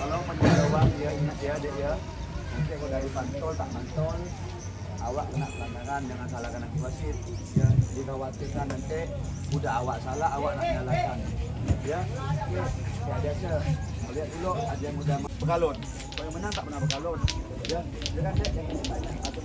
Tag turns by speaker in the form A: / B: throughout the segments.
A: Kalau menjawab dia ingat ya dia ya. Nanti kalau dari pantol tak pantol. Awak kena pelanggaran jangan salahkan aku wasit. Ya dikhawatirkan nanti. Udah awak salah awak nak nyalakan. Ya. Ya biasa. Lihat dulu ada yang udah bergalon kalau menang tak pernah bergalon ya dek jangan banyak atau motif juga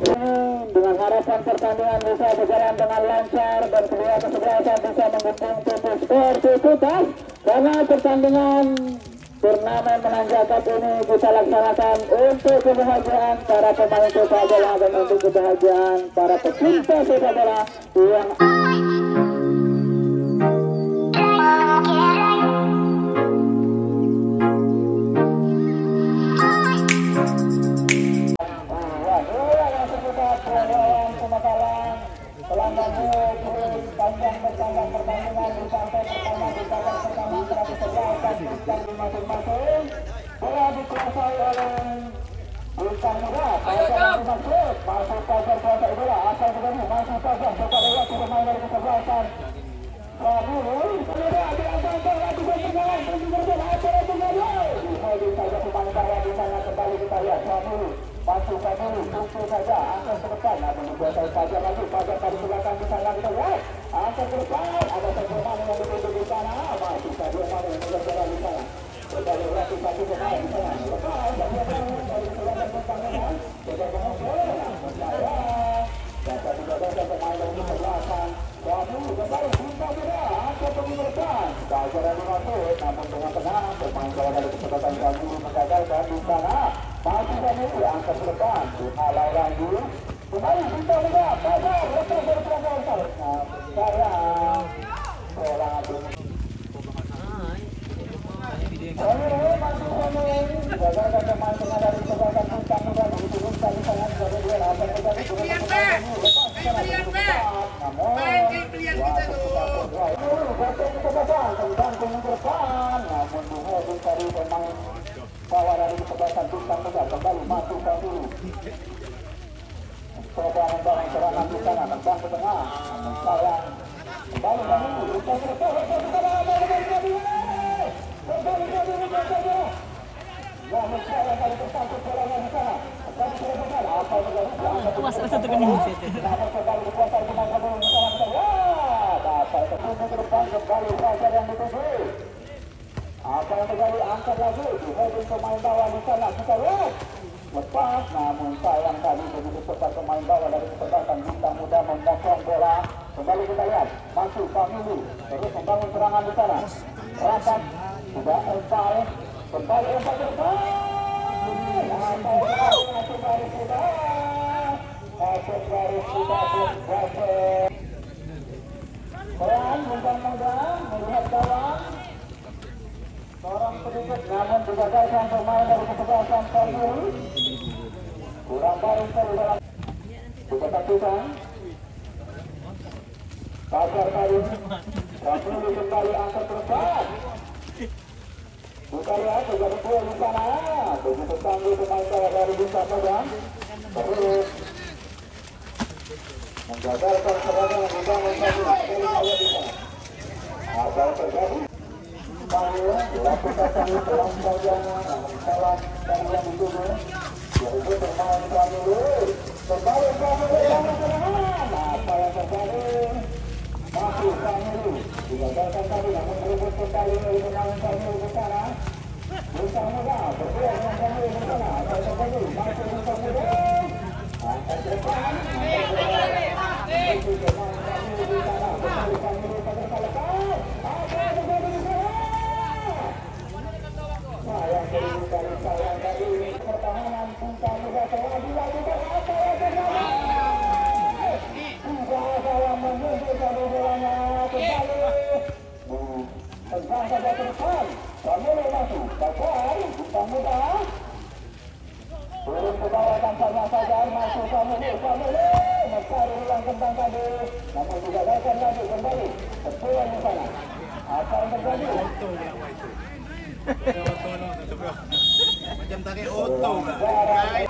B: dengan harapan pertandingan bisa berjalan dengan lancar dan kedua kesebelasan bisa menghitung tujuh skor tuntas karena pertandingan turnamen menanjak ini kita laksanakan untuk kebahagiaan para pemain sepak bola dan untuk kebahagiaan para pecinta sepak bola yang dikuasai oleh Bintang Muda, Fajar Maksud, masuk Fajar kuasai bola, asal berani, masuk Fajar, coba lewat pemain dari kesebelasan. Prabowo, sudah diamankan lagi berjalan, berjalan, acara berjalan. Lagi saja pemain bawah di sana kembali kita lihat, Prabowo, masukkan dulu, pukul saja, angkat ke depan, namun dikuasai Fajar lagi, Fajar dari belakang di sana kita lihat, angkat ke depan, ada pemain yang dituju di sana, masuk saja pemain yang berjalan di sana. Kembali lagi satu pemain di sana, lepas, dan dia dari belakang pertandingan, kita kemudian, percaya, dan satu gagasan pemain dari kembali, dari kesebelasan Prabowo menggagalkan di sana, masih kami angkat ke depan, Ala lagi, kembali masukkan dulu coba membangun serangan di sana tentang ke tengah kembali Apa yang terjadi lagi pemain bawah di sana kita lepas namun sayang pemain bawah dari bintang muda bola kembali kita lihat masuk Fahmi terus membangun serangan di sana. Rapat sudah ke mudah-mudah melihat gawang Seorang kurang dalam tadi Rasul kembali angkat ke ya, terjadi gol di sana Begitu tangguh pemain saya dari Bintang Muda Terus sana Apa yang terjadi? Kami lakukan kami dalam bermain serangan Apa yang terjadi? masuk Kamil digagalkan tadi namun dengan masuk Bintang Muda Pertahanan Bintang Muda telah dilakukan tentang saja ke depan kami masuk Bakar bintang muda turun ke bawah tampaknya saja masuk kami kami mencari ulang tentang tadi namun digagalkan lagi kembali betul di sana apa yang terjadi
A: macam tarik oto
B: Barang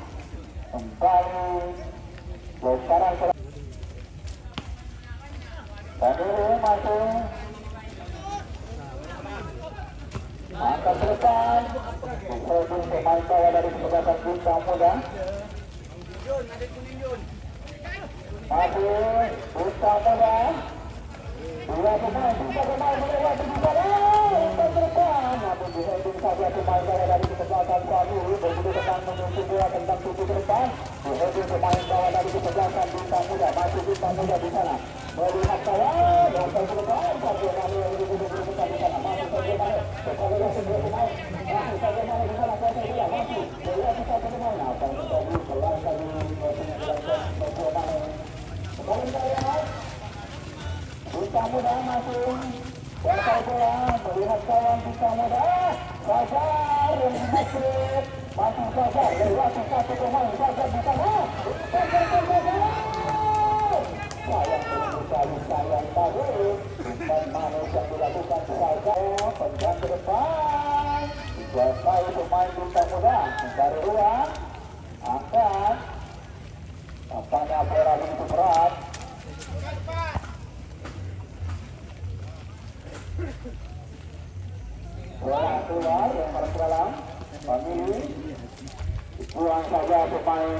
B: kembali Baik, sekarang Daniel masuk Angkat Produk pemain dari kebebasan bintang muda Masih bintang muda Dua pemain, tiga pemain pemain kita ke depan Apa yang terjadi Keluar kali Kuasanya dilakukan Dua main Kembali kita lihat Bintang muda masuk Melihat kawan bintang muda Fajar yang dimasuk Masih Fajar Lewati satu pemain Fajar di sana Fajar Fajar sayang sekali sayang bagus umpan manis yang dilakukan saja penjang ke depan dikuasai pemain muda mencari ruang angkat tampaknya bola begitu berat bola keluar yang harus dalam pemilih buang saja pemain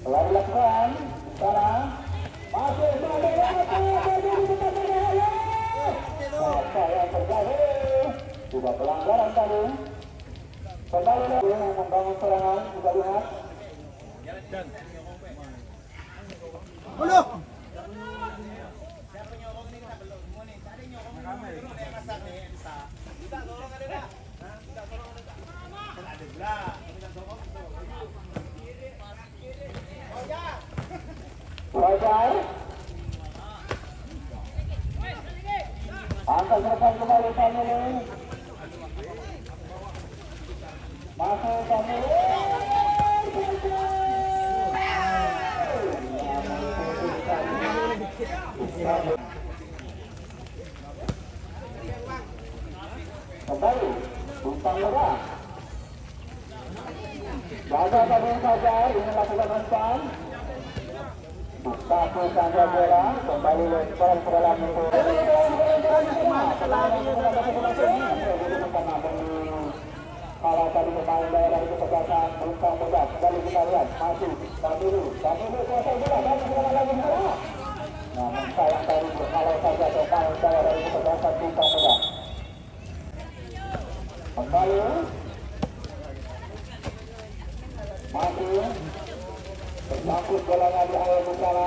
B: telah dilakukan sana masih sampai lagi jadi depan bahaya yang terjadi juga pelanggaran tadi kembali lagi membangun serangan kita lihat Fajar Angkat depan kembali Family Masuk Family Kembali Bintang merah Jaga tadi Fajar ingin lakukan umpan satu saja bola kembali lempar ke dalam itu. Kalau tadi pemain daerah itu bukan mudah. Kembali kita lihat masih Kamilu, Kamilu kuasai bola dan serangan lagi sana. Namun sayang tadi kalau saja itu kebasan bukan mudah. Kembali bolanya di bola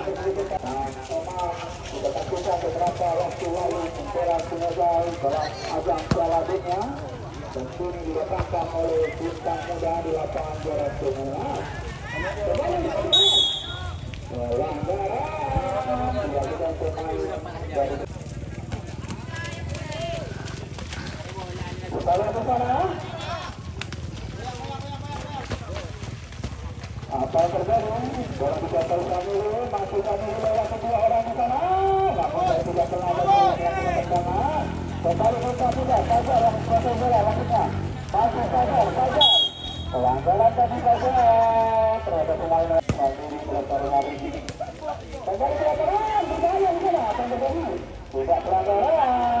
B: saksikan beberapa waktu lalu Impera Senegal dalam ajang Piala Dunia tentu ini diletakkan oleh bintang muda di lapangan juara semua kembali dilakukan pelanggaran dilakukan pemain dari lihat ke terjadi? Bola dijatuh kami masih kami lewat kedua orang di sana. Pernah ada yang melakukan tendangan. Kembali buka sudah, saja yang proses bola lakukan. Masih saja, saja. Pelanggaran tadi saja terhadap pemain kami di pelakar hari ini. Kembali pelanggaran, berbahaya di sana. Tidak pelanggaran.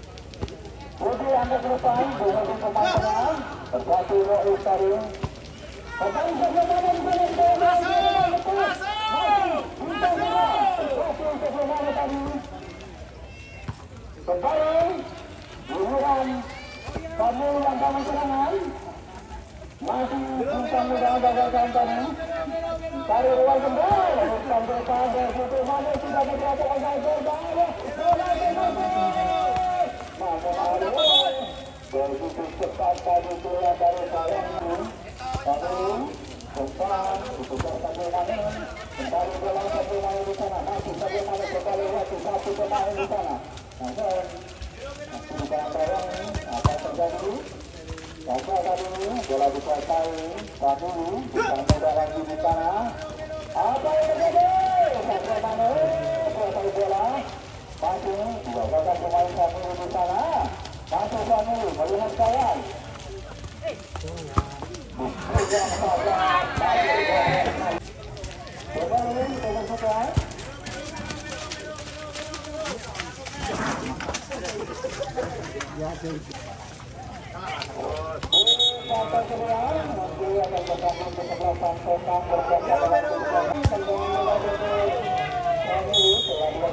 B: Budi anda selesai bagaimana di bagaimana tadi Kembali Giliran Kamu serangan Masih Tarik ruang kembali Bukan berpada Situ mana sudah berada Agak berbahaya Bola berhenti namun hari begitu cepat tadi bola dari sayang lalu depan itu satu pemain kembali bola satu pemain di sana masih satu pemain kembali waktu satu pemain di sana namun bukan sayang apa terjadi Maka tadi bola dikuasai Tadi bukan mudah lagi di sana Apa yang terjadi? Satu pemain kuasai bola masih dua gagal pemain kami di sana. Masuk kami melihat sayang. Bukan saja. Kembali dengan suka. Sampai sebelah, nanti akan bergabung ke sebelah tentang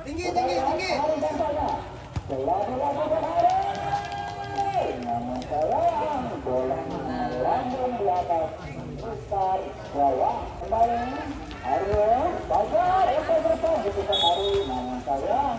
B: Tinggi, tinggi, tinggi. Telah dilakukan hari. Namun sayang, bola melambung atas besar bawah. Kembali, Aryo, Fajar, Eko Berkah, bukan hari. Namun sayang,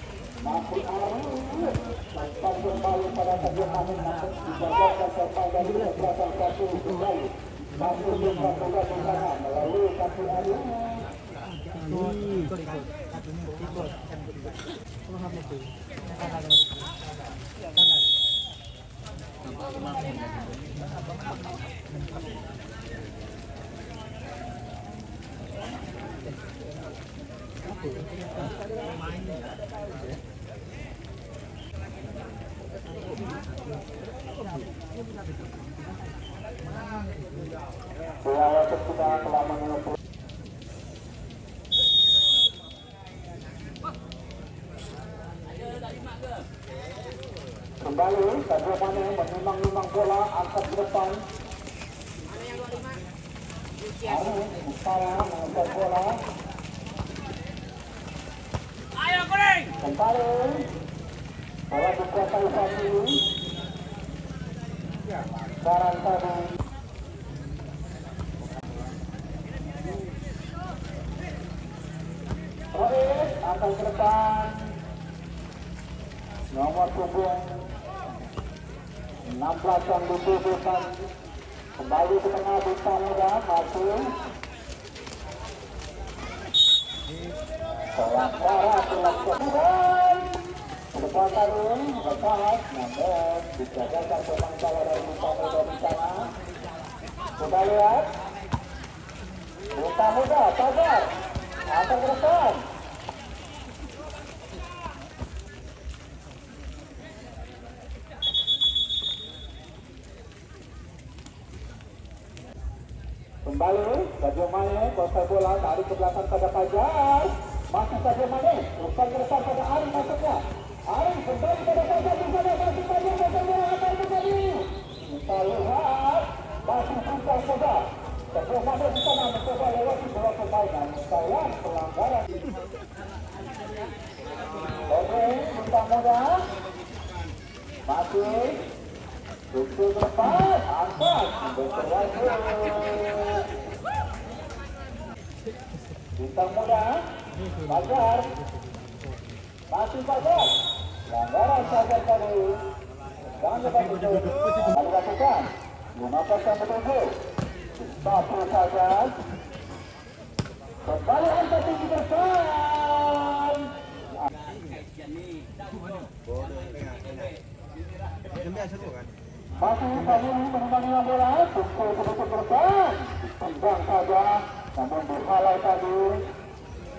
B: Masih Arif Sampai kembali pada terjemahan Namun dijaga serta dari kekuatan satu kembali Masih juga juga di sana Melalui kaki Arif Bola wasit kita telah menyebut Kembali, Sadio Mane menimbang-nimbang bola, angkat ke depan. Mana yang 25? Mustara mengangkat bola.
C: Ayo, Kering!
B: Kembali bola dikuasai ke depan. Nomor punggung 16 yang dibutuhkan kembali ke tengah bintang muda masuk Sementara dilakukan Depan tadi lepas namun dijagakan pemain salah dari bintang muda di sana Kita lihat Bintang muda, Fajar Akan ke depan Kembali, Sadio Mane, bola, tarik ke belakang pada Fajar. Masih Sadio Mane, umpan ke depan pada Ari masuknya. Pada Fajar, di sana mencoba lewati bola permainan. Sayang pelanggaran. Oke. Masih Tutup berterwaju. Bintang muda, Fajar. Masih Fajar. Pelanggaran Fajar tadi. Itu. Kali lakukan. 15 yang bertujuh. Satu Fajar. Kembali angkat tinggi depan. Masih bola, saja, namun dihalau tadi.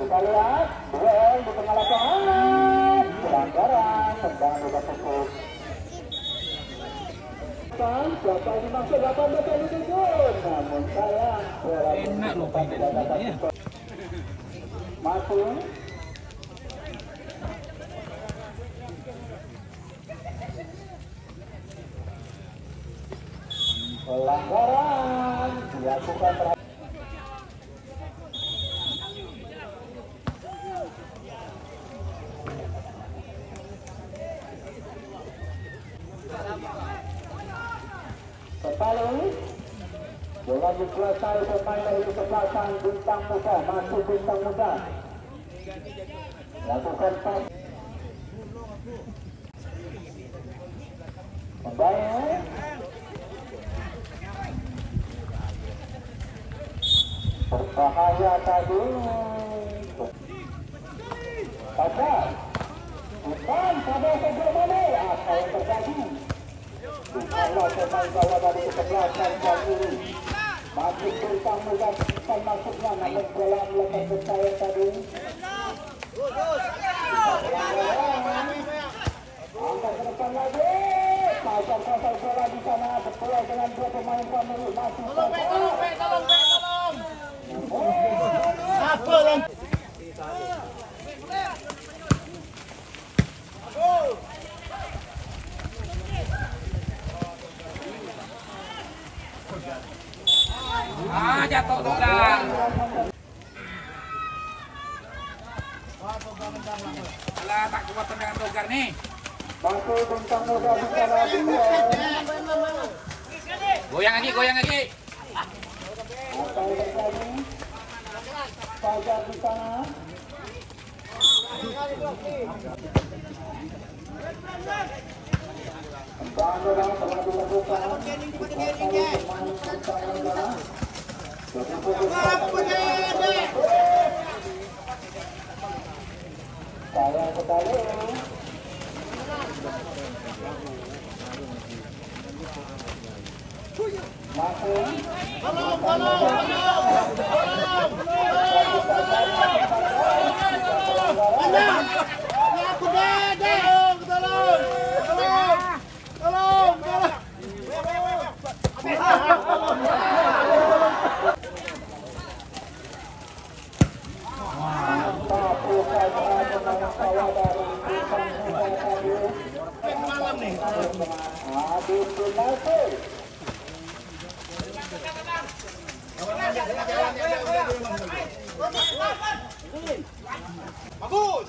B: Kita lihat, duel di tengah lapangan. Pelanggaran, tendang juga cukup. Kan, siapa yang dimaksud 18 kali tujuh. Namun sayang,
C: Enak loh,
B: tidak dapat
C: ya.
B: cukup. Masih pelanggaran dilakukan terhadap Kembali bola dikuasai pemain dari kesebelasan bintang muda masuk bintang muda lakukan pas kembali berbahaya tadi pada bukan pada sebelum ini apa yang terjadi bukanlah pemain bola family masih pasang
C: Ah, jatuh tukang. Alah, tak kuat tendangan Togar nih.
B: Di sana betul
C: Goyang lagi, goyang lagi.
B: Fajar di sana dilakukan Dikuasai pemain bintang muda Sayang sekali Masih Tapi bareng. Bagus.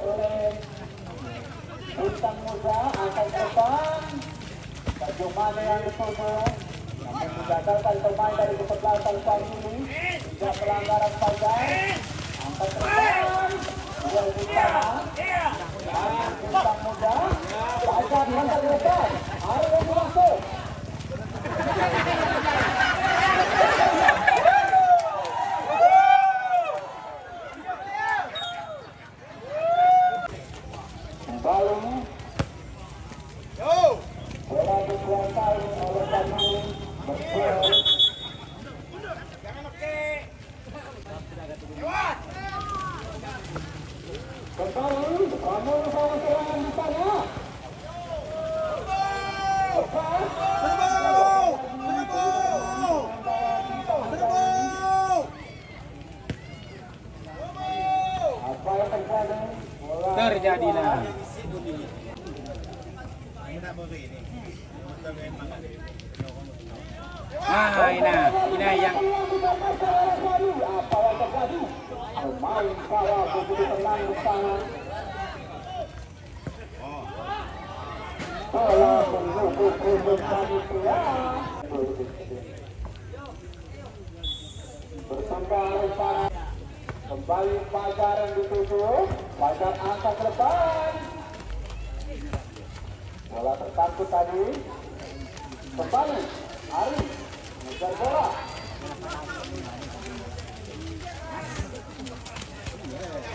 B: Oleh Bintang Musa yang pemain dari. Tidak pelanggaran Bintang Muda ke depan ada yang masuk kembali bola dikuasai oleh kami bergol kembali kamu bersama serangan di sana Lepas. Apa yang terjadi? Bola
D: Terjadilah. Ah, ina, ina yang
B: apa yang terjadi? Pemain kawal begitu tenang di sana. Bola pendukung kudus panitia. Bertambah di sana. Kembali pagar yang dituju. Pagar angkat ke depan. Bola tersangkut tadi. Kembali. Ari. Mengejar bola.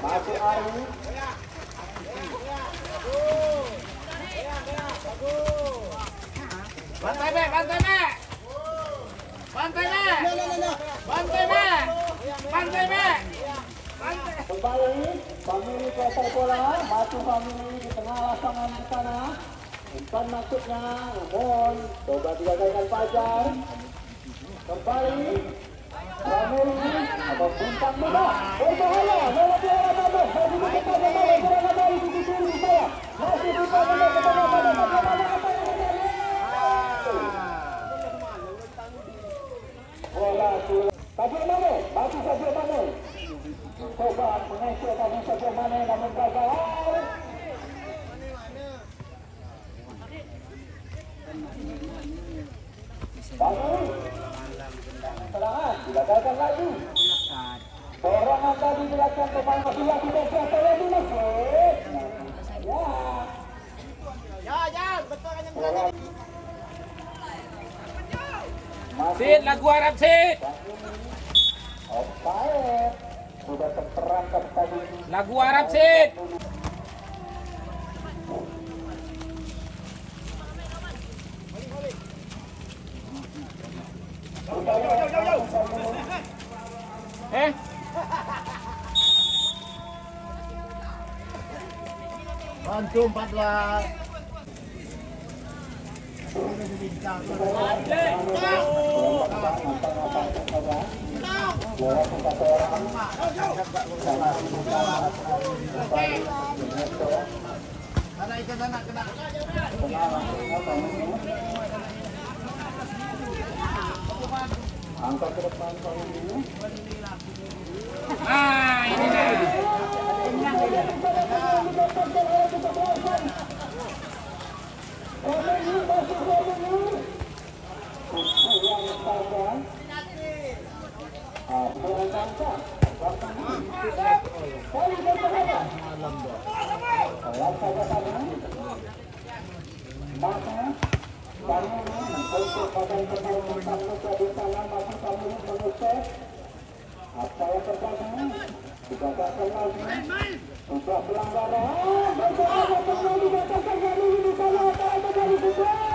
B: Masih Ari.
D: Bantai bantai. Bantai. Bantai. Bantai.
B: Kembali, kuasai bola, maju family di tengah lapangan di sana. Umpan masuknya, namun coba digagalkan Fajar. Kembali, family, apa bintang muda, berbahaya, bola bola bola, masih di depan bola bola dari sisi kiri saya, masih di depan bola bola bola bola Sadio Mane, masih Sadio Mane. Coba mengejar tadi Sadio Mane namun gagal. Bangun. Serangan digagalkan lagi. Serangan tadi dilakukan pemain Madura kita siapa lagi masuk. Ya.
D: Ya, ya, betul kan yang
B: Bola. Masih
D: Sit, lagu Arab
B: tadi.
D: Lagu Arab sit. Eh?
A: Bantu 14. Anak ikan anak kena.
B: Angkat ke depan ini.
D: Ah, ini
B: Apa yang terjadi? Digagalkan lagi. Sudah pelanggaran. Bagaimana terjadi digagalkan kali ini? Kalau apa yang terjadi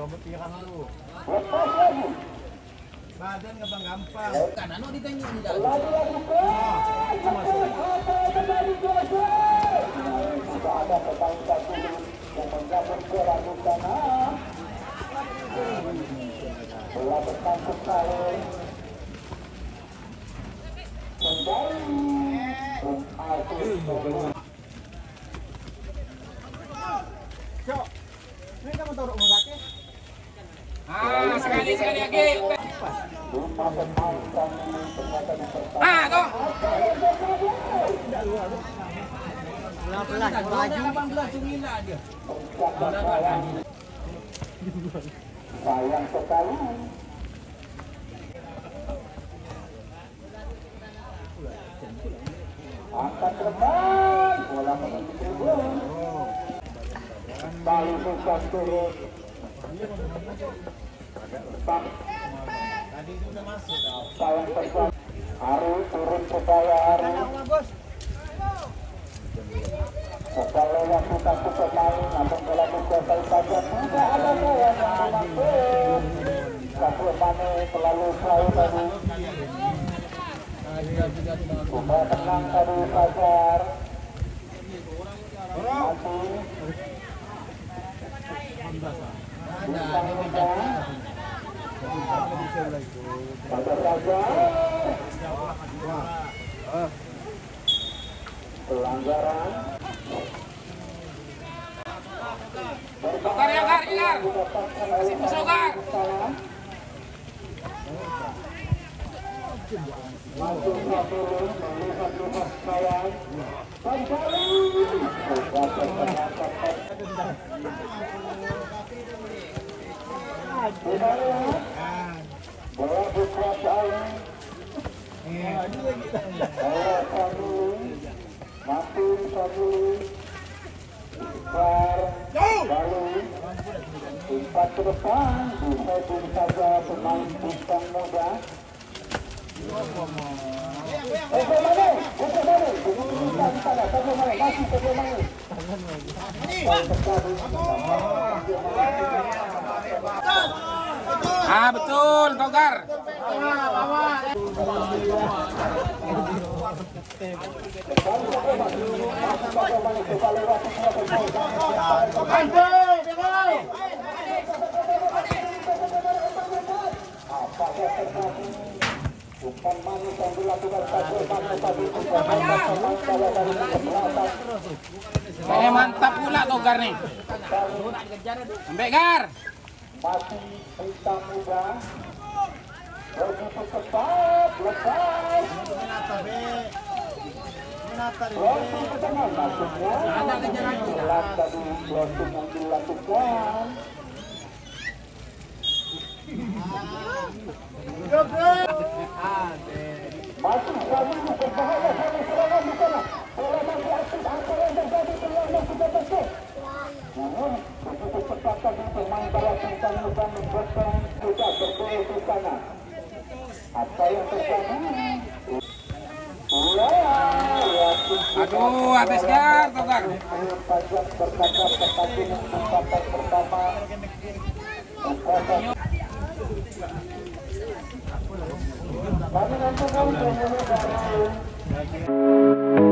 B: Lepas lagi.
A: Badan gampang gampang.
B: Lagi-lagi ke. Lepas. Apa kembali Joseph. Sudah ada pemain satu yang di sana. Bola bersangkut sekali. Kembali. Altus.
A: Cok, ini kamu taruh?
D: Ah, sekali sekali lagi. Ah,
C: maju.
B: Sayang sekali. Angkat ke depan, bola menuju tribun. Kembali Susan turun. Sayang sekali. Ari turun ke bawah Ari. Sekali waktu satu pemain namun bola dikuasai saja tidak ada gaya yang mengambil. Satu Mane terlalu jauh tadi. Coba tenang tadi Fajar. Masih. Bintang muda. Fajar saja. Pelanggaran.
D: Gar, ya, gar, gar.
B: Masih
D: musuh, Gar.
B: Langsung turun melihat lukas kawan. Kembali. Bola dikuasai. Bola Saduli. Masih Saduli. Iqbal. Lalu Empat ke depan bisa saja pemain bintang muda. Mana? Bisa di sana. Masih?
D: Ah, betul, Togar
B: manis yang dilakukan Fadil Mane tadi bukan pemain saya dari belakang.
D: Saya mantap pula Togar nih. Sampai Gar.
B: Masih hitam muda. Begitu cepat, lepas. Closing ke tengah maksudnya. Jelas tadi closing yang dilakukan.
D: Aduh, habis Gar,
B: kesempatan pertama. Gracias.